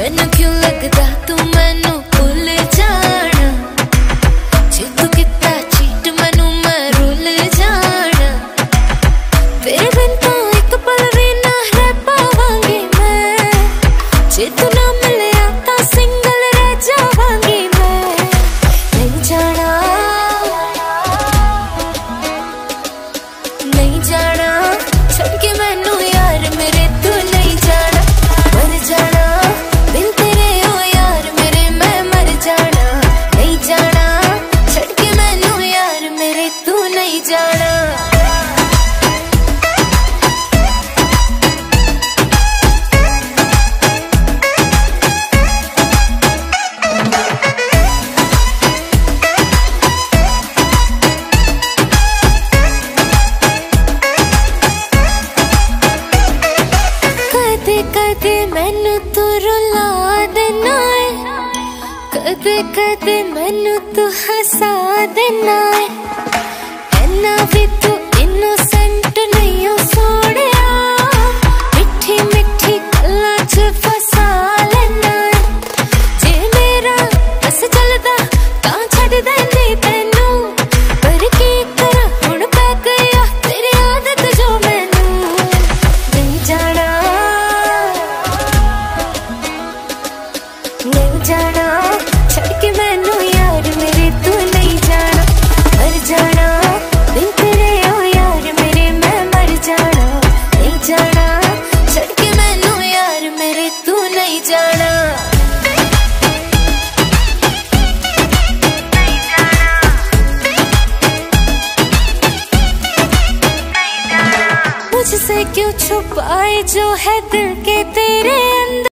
ਮੈਨੂੰ ਕਿਉਂ ਲੱਗਦਾ ਤੂੰ ਮੈਨੂੰ ਭੁੱਲ ਜਾਣਾ ਜੇ ਤੂੰ ਕੀਤਾ ਚੀਟ ਮੈਨੂੰ ਮੈਂ ਰੁੱਲ ਜਾਣਾ ਤੇਰੇ ਬਿਨ ਤਾਂ ਇੱਕ ਪਲ ਵੀ ਨਾ ਰਹਿ ਪਾਵਾਂਗੀ ਮੈਂ ਜੇ ਤੂੰ ਕਦੇ ਕਦੇ ਮੈਨੂੰ ਤੂੰ ਰੁਲਾ ਦੇਣਾ ਏ ਕਦੇ ਕਦੇ ਮੈਨੂੰ ਤੂੰ ਹਸਾ ਦੇਣਾ ਏ नहीं जाना। मुझसे क्यों छुपाए जो है दिल के तेरे अंदर?